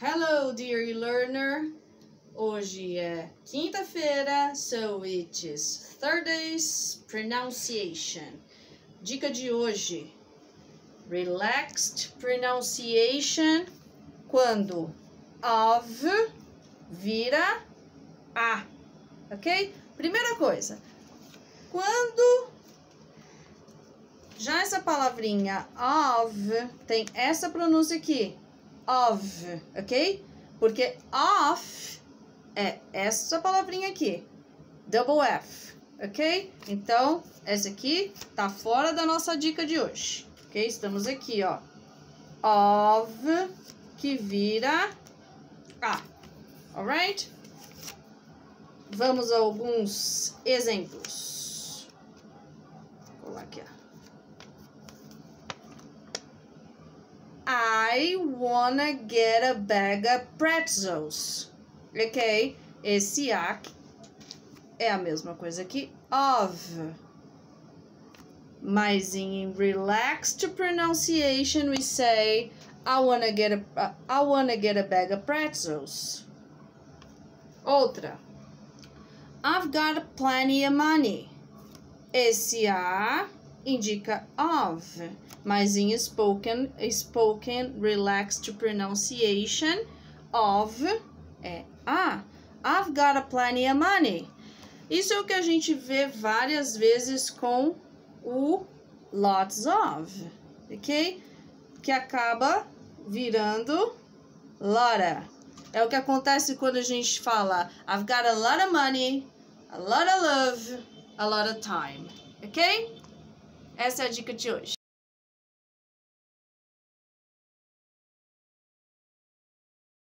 Hello, dear learner. Hoje é quinta-feira, so it is Thursday's pronunciation. Dica de hoje: relaxed pronunciation. Quando? Of vira a, ok? Primeira coisa, quando? Já essa palavrinha of tem essa pronúncia aqui, of, ok? Porque of é essa palavrinha aqui, double F, ok? Então, essa aqui tá fora da nossa dica de hoje, ok? Estamos aqui, ó, of, que vira a, alright? Vamos a alguns exemplos. Vou lá aqui, ó. I wanna get a bag of pretzels. Ok? Esse a é a mesma coisa que of. Mas em relaxed pronunciation we say I wanna get a uh, I wanna get a bag of pretzels. Outra. I've got plenty of money. Esse a indica of, mas em spoken, spoken relaxed pronunciation of é a. I've got a plenty of money. Isso é o que a gente vê várias vezes com o lots of, ok? Que acaba virando lotta. É o que acontece quando a gente fala I've got a lot of money, a lot of love, a lot of time, ok? Essa é a dica de hoje.